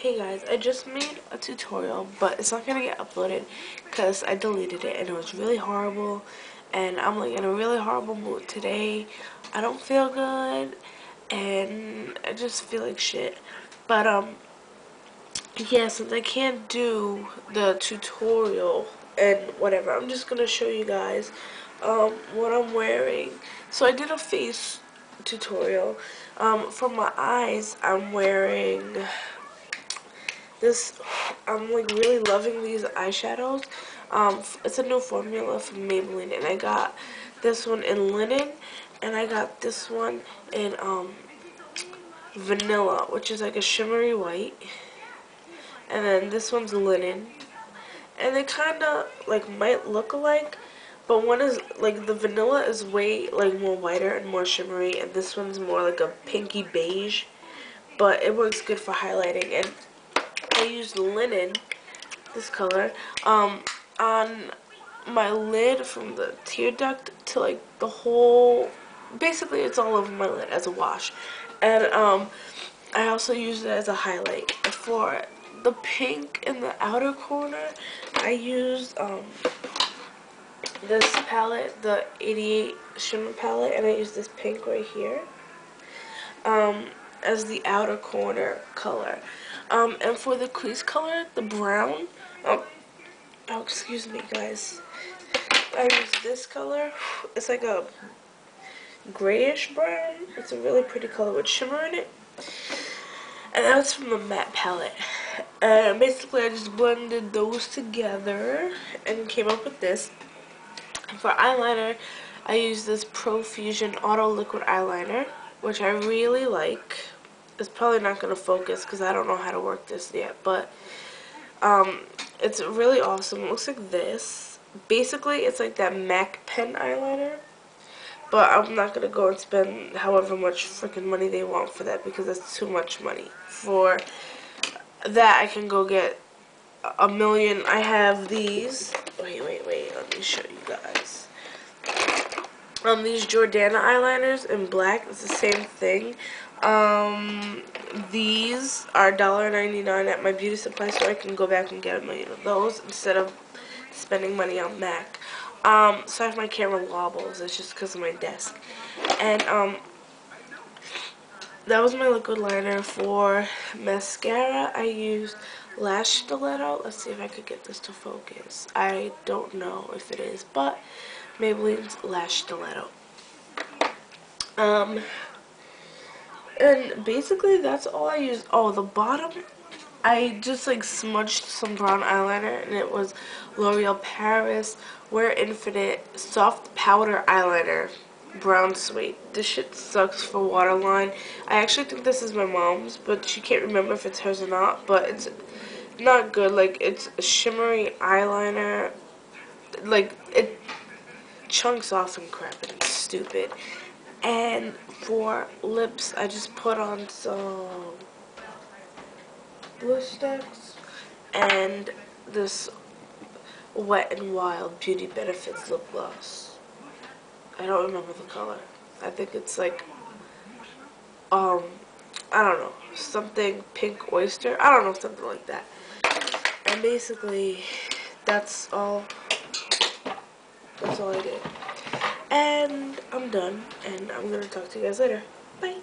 Hey guys, I just made a tutorial, but it's not gonna get uploaded because I deleted it and it was really horrible. And I'm like in a really horrible mood today. I don't feel good and I just feel like shit. But um, yeah, since I can't do the tutorial and whatever, I'm just gonna show you guys um what I'm wearing. So I did a face tutorial. Um, for my eyes, I'm wearing this I'm like really loving these eyeshadows. Um it's a new formula from Maybelline and I got this one in linen and I got this one in um vanilla which is like a shimmery white and then this one's linen. And they kind of like might look alike but one is like the vanilla is way like more whiter and more shimmery and this one's more like a pinky beige but it works good for highlighting and I used linen, this color, um, on my lid from the tear duct to like the whole, basically it's all over my lid as a wash. And um, I also used it as a highlight. For the pink in the outer corner, I used um, this palette, the 88 Shimmer palette, and I used this pink right here um, as the outer corner color. Um, and for the crease color, the brown, oh, oh, excuse me, guys. I use this color. It's like a grayish brown. It's a really pretty color with shimmer in it. And that's from the matte palette. And basically, I just blended those together and came up with this. And for eyeliner, I use this Profusion Auto Liquid Eyeliner, which I really like it's probably not going to focus because I don't know how to work this yet, but um, it's really awesome. It looks like this. Basically, it's like that MAC pen eyeliner, but I'm not going to go and spend however much freaking money they want for that because that's too much money. For that, I can go get a million. I have these. Wait, wait, wait. Let me show you guys. Um, these Jordana eyeliners in black. It's the same thing. Um, these are $1.99 at my beauty supply store. I can go back and get a million of those instead of spending money on MAC. Um, so I have my camera wobbles. It's just because of my desk. And, um, that was my liquid liner for mascara. I used Lash Stiletto. Let's see if I could get this to focus. I don't know if it is, but Maybelline's Lash Stiletto. Um, and basically that's all I used. Oh, the bottom, I just like smudged some brown eyeliner and it was L'Oreal Paris Wear Infinite Soft Powder Eyeliner. Brown Sweet. This shit sucks for waterline. I actually think this is my mom's, but she can't remember if it's hers or not. But it's not good. Like, it's a shimmery eyeliner. Like, it chunks off and crap and it's stupid. And for lips, I just put on some Blistex and this Wet and Wild Beauty Benefits lip gloss. I don't remember the color. I think it's like, um, I don't know, something pink oyster. I don't know, something like that. And basically, that's all, that's all I did. And I'm done, and I'm going to talk to you guys later. Bye.